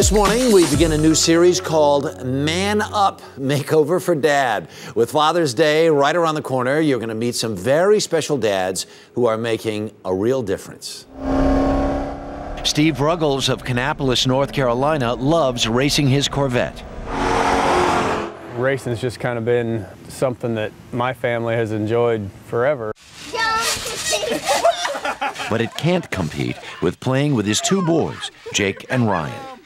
This morning, we begin a new series called Man Up Makeover for Dad. With Father's Day right around the corner, you're going to meet some very special dads who are making a real difference. Steve Ruggles of Kannapolis, North Carolina, loves racing his Corvette. Racing's just kind of been something that my family has enjoyed forever. but it can't compete with playing with his two boys, Jake and Ryan.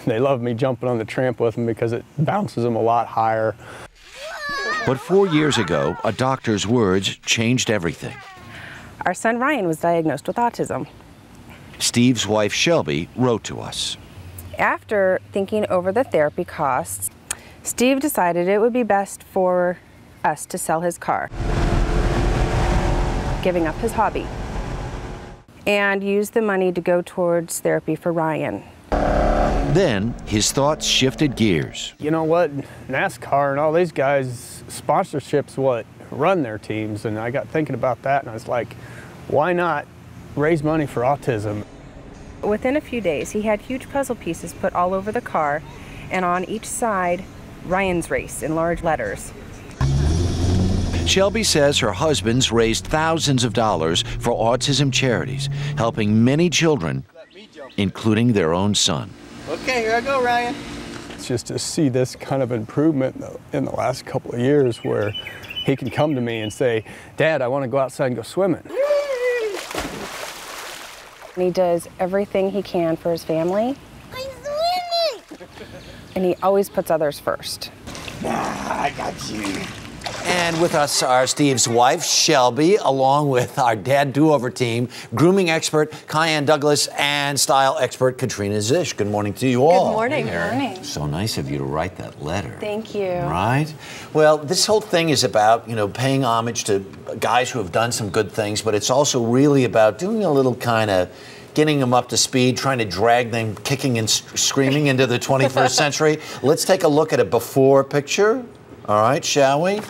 They love me jumping on the tramp with them because it bounces them a lot higher. But four years ago, a doctor's words changed everything. Our son Ryan was diagnosed with autism. Steve's wife Shelby wrote to us. After thinking over the therapy costs, Steve decided it would be best for us to sell his car, giving up his hobby, and use the money to go towards therapy for Ryan. Then his thoughts shifted gears. You know what? NASCAR and all these guys, sponsorships what run their teams. And I got thinking about that and I was like, why not raise money for autism? Within a few days, he had huge puzzle pieces put all over the car and on each side, Ryan's Race in large letters. Shelby says her husband's raised thousands of dollars for autism charities, helping many children, including their own son. Okay, here I go, Ryan. It's just to see this kind of improvement in the last couple of years where he can come to me and say, Dad, I want to go outside and go swimming. He does everything he can for his family. I'm swimming! And he always puts others first. Nah, I got you. And with us are Steve's wife, Shelby, along with our dad do-over team, grooming expert Kyan Douglas, and style expert Katrina Szish. Good morning to you all. Good morning. Good morning. So nice of you to write that letter. Thank you. Right? Well, this whole thing is about, you know, paying homage to guys who have done some good things, but it's also really about doing a little kind of getting them up to speed, trying to drag them kicking and screaming into the 21st century. Let's take a look at a before picture. All right, shall we?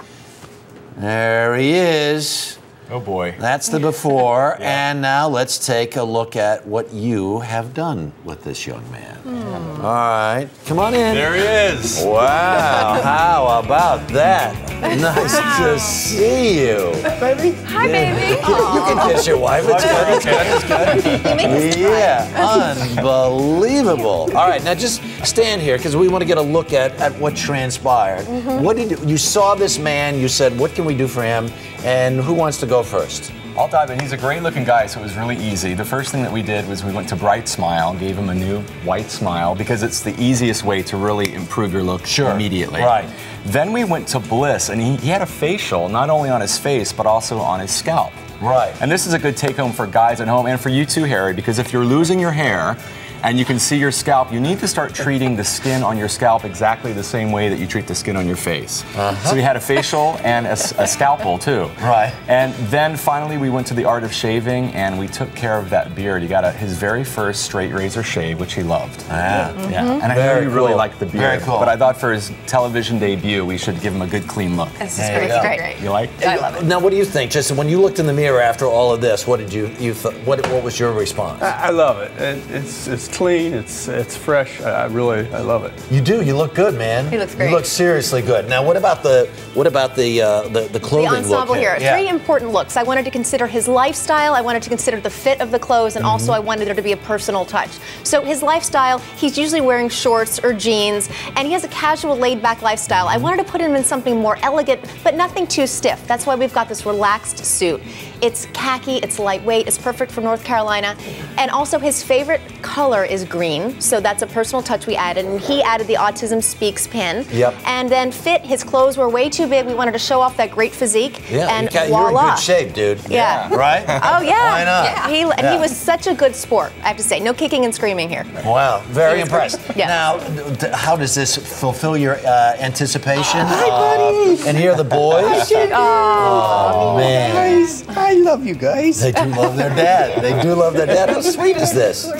There he is. Oh boy. That's the before. yeah. And now let's take a look at what you have done with this young man. Mm. All right. Come on in. There he is. Wow. How about that? Nice to see you. Baby. Hi, baby. You, you can kiss your wife. It's good. It's good. It's good. Yeah. Unbelievable. All right. Now just stand here because we want to get a look at, at what transpired. Mm -hmm. What did you, you saw this man? You said, "What can we do for him?" And who wants to go first? I'll dive in. He's a great looking guy, so it was really easy. The first thing that we did was we went to BriteSmile, gave him a new white smile because it's the easiest way to really improve your look sure. immediately. Right. Then we went to Bliss, and he, he had a facial not only on his face but also on his scalp. Right. And this is a good take home for guys at home and for you too, Harry, because if you're losing your hair, and you can see your scalp, you need to start treating the skin on your scalp exactly the same way that you treat the skin on your face. Uh-huh. So we had a facial and a, a, scalpel too. Right. And then finally we went to the art of shaving and we took care of that beard. He got a, his very first straight razor shave, which he loved. Yeah. Mm-hmm. Yeah. And I know you cool. really liked the beard. Very cool. But I thought for his television debut, we should give him a good clean look. This is great. You great. You like? I love it. Now, what do you think? Justin? when you looked in the mirror after all of this, what did you you what what was your response? I, I love it. it. It's it's clean. It's it's fresh. I really, I love it. You do. You look good, man. He looks great. You look seriously good. Now, what about the what about the uh, the, the clothing the ensemble look here? Yeah. Three important looks. I wanted to consider his lifestyle. I wanted to consider the fit of the clothes, and mm-hmm. also I wanted there to be a personal touch. So his lifestyle, he's usually wearing shorts or jeans, and he has a casual, laid-back lifestyle. I wanted to put him in something more elegant, but nothing too stiff. That's why we've got this relaxed suit. It's khaki, it's lightweight, it's perfect for North Carolina, and also his favorite color is green. So that's a personal touch we added, and he added the Autism Speaks pin. Yep. And then fit, his clothes were way too big. We wanted to show off that great physique. Yeah, and you voila. you're in good shape, dude. Yeah. yeah. Right? Oh, yeah. Why not? Yeah. He, and yeah. he was such a good sport, I have to say. No kicking and screaming here. Wow, very impressed. Yes. Now, how does this fulfill your uh, anticipation? Hi, buddy. Uh, and here are the boys. oh, oh, man. Guys, I love you guys. They do love their dad. They do love their dad. How sweet is this?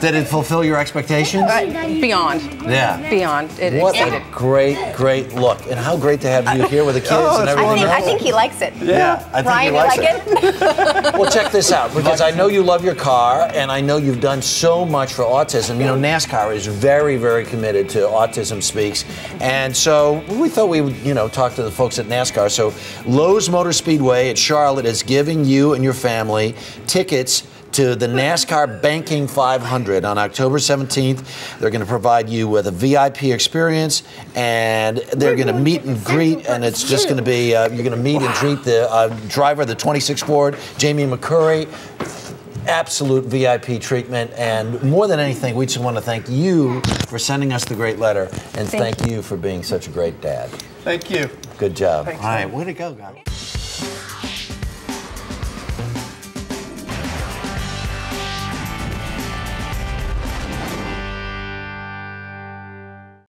Did it fulfill your expectations? Beyond. Yeah. Beyond. It what exceeded. a great, great look. And how great to have you here with the kids Oh, and it's everyone I think, else. I think he likes it. Yeah, I think Ryan, he likes you like it? Well, check this out because I know you love your car, and I know you've done so much for autism. You know, NASCAR is very, very committed to Autism Speaks, and so we thought we would, you know, talk to the folks at NASCAR. So, Lowe's Motor Speedway at Charlotte is giving you and your family tickets to the NASCAR Banking 500 on October 17th. They're going to provide you with a VIP experience, and they're going to meet and greet, and it's just going to be uh, you're going to meet and greet the uh, driver of the 26 Ford, Jamie McMurray. Absolute VIP treatment, and more than anything, we just want to thank you for sending us the great letter, and Thank thank, you for being such a great dad. Thank you. Good job. Thanks, All right, man. way to go, guys.